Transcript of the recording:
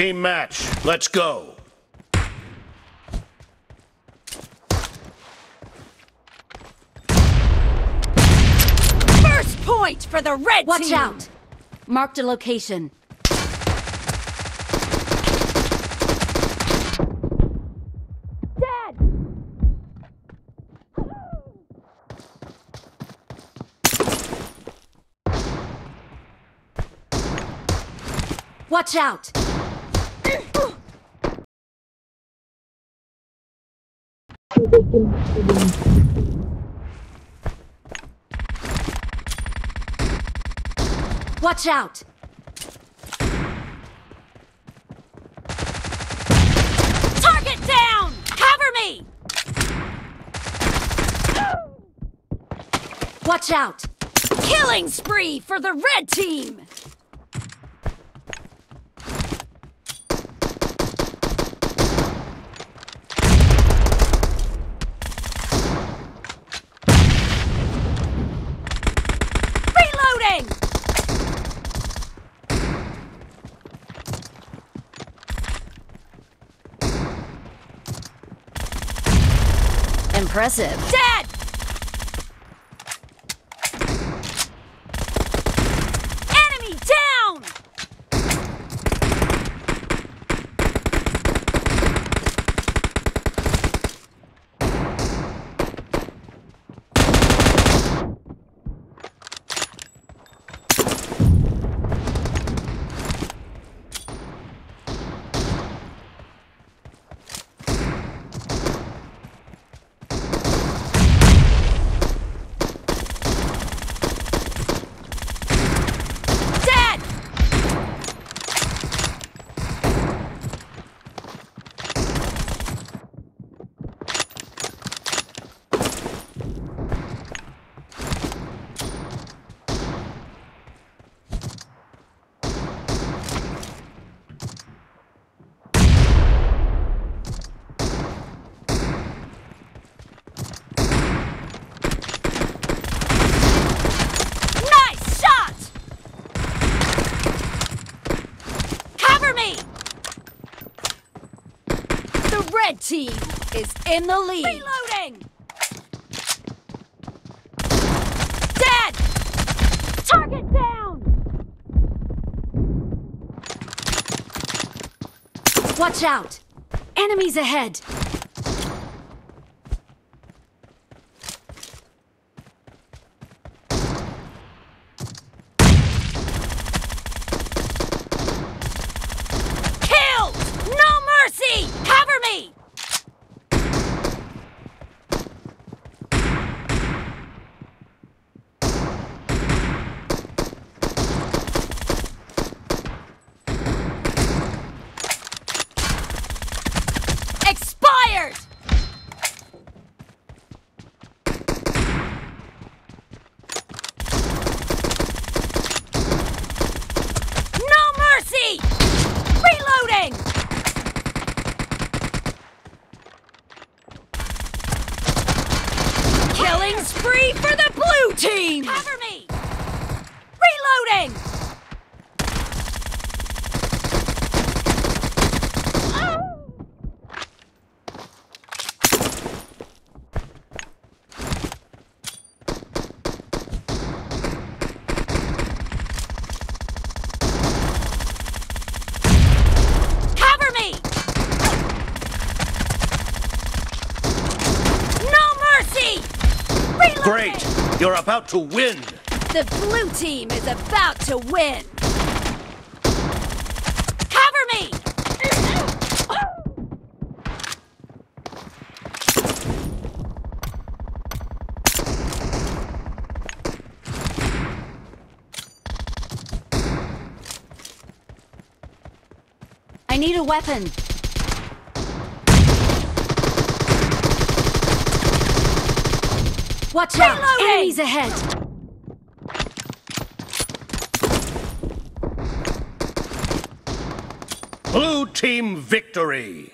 Team match. Let's go. First point for the red Watch team. out! Marked a location. Dead. Watch out! Watch out! Target down. Cover me. Watch out! Killing spree for the red team. Reloading. Impressive. Dead. Enemy down. Dead. Nice shot! Cover me! The red team is in the lead. Reloading! Dead! Target down! Watch out! Enemies ahead! Killing spree for the blue team! Cover me! Reloading! Cover me! No mercy! Reloading! Great. You're about to win. The blue team is about to win. Cover me! I need a weapon. Watch out! Reloading! Enemies ahead! Blue team victory.